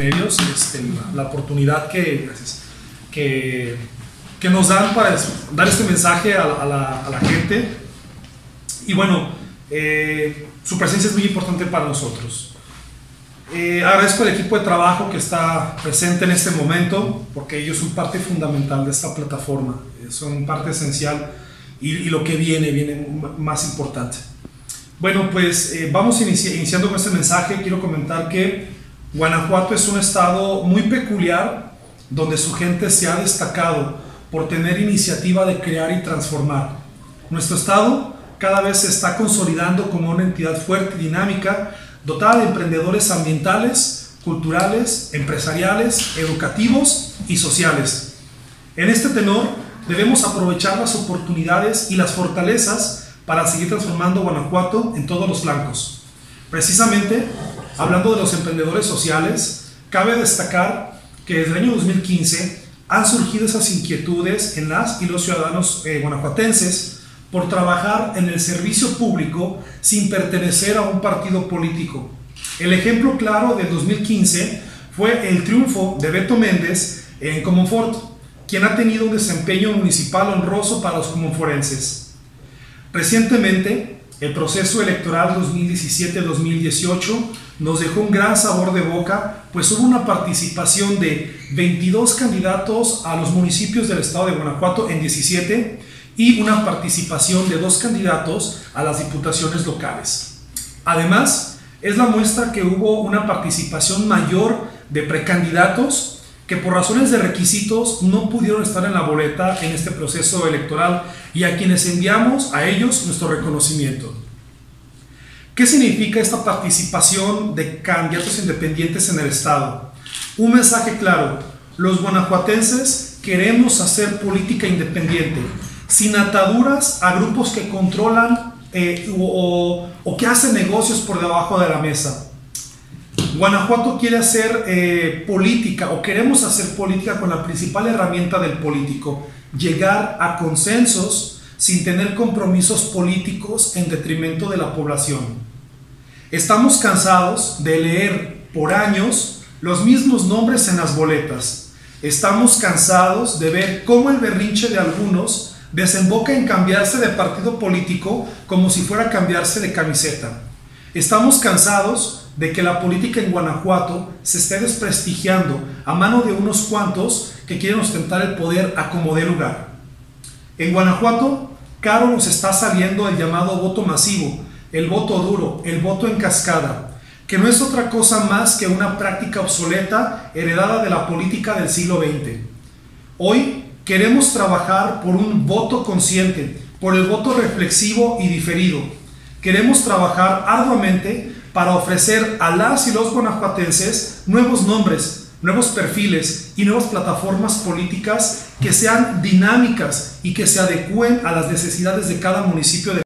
medios este, la, oportunidad que, que, que, nos dan para dar este mensaje a, la, a la, gente. Y bueno, eh, su presencia es muy importante para nosotros. Eh, agradezco al equipo de trabajo que está presente en este momento, porque ellos son parte fundamental de esta plataforma, eh, son parte esencial y, y, lo que viene, viene más importante. Bueno, pues vamos inici iniciando con este mensaje. Quiero comentar que Guanajuato es un estado muy peculiar donde su gente se ha destacado por tener iniciativa de crear y transformar. Nuestro estado cada vez se está consolidando como una entidad fuerte y dinámica, dotada de emprendedores ambientales, culturales, empresariales, educativos y sociales. En este tenor debemos aprovechar las oportunidades y las fortalezas para seguir transformando Guanajuato en todos los flancos. Precisamente Hablando de los emprendedores sociales, cabe destacar que desde el año 2015 han surgido esas inquietudes en las y los ciudadanos eh, guanajuatenses por trabajar en el servicio público sin pertenecer a un partido político. El ejemplo claro del 2015 fue el triunfo de Beto Méndez en Comonfort, quien ha tenido un desempeño municipal honroso para los comonforenses. Recientemente, el proceso electoral 2017-2018 nos dejó un gran sabor de boca, pues hubo una participación de 22 candidatos a los municipios del estado de Guanajuato en 17 y una participación de dos candidatos a las diputaciones locales. Además, es la muestra que hubo una participación mayor de precandidatos que por razones de requisitos no pudieron estar en la boleta en este proceso electoral y a quienes enviamos a ellos nuestro reconocimiento. ¿Qué significa esta participación de candidatos independientes en el Estado? Un mensaje claro, los guanajuatenses queremos hacer política independiente, sin ataduras a grupos que controlan eh, o, que hacen negocios por debajo de la mesa. Guanajuato quiere hacer eh, política o queremos hacer política con la principal herramienta del político, llegar a consensos sin tener compromisos políticos en detrimento de la población. Estamos cansados de leer por años los mismos nombres en las boletas. Estamos cansados de ver cómo el berrinche de algunos desemboca en cambiarse de partido político como si fuera cambiarse de camiseta. Estamos cansados de que la política en Guanajuato se esté desprestigiando a mano de unos cuantos que quieren ostentar el poder a como dé lugar. En Guanajuato, caro nos está saliendo el llamado voto masivo, el voto duro, el voto en cascada, que no es otra cosa más que una práctica obsoleta heredada de la política del siglo XX. Hoy queremos trabajar por un voto consciente, por el voto reflexivo y diferido. Queremos trabajar arduamente para ofrecer a las y los guanajuatenses nuevos nombres, nuevos perfiles y nuevas plataformas políticas que sean dinámicas y que se adecúen a las necesidades de cada municipio de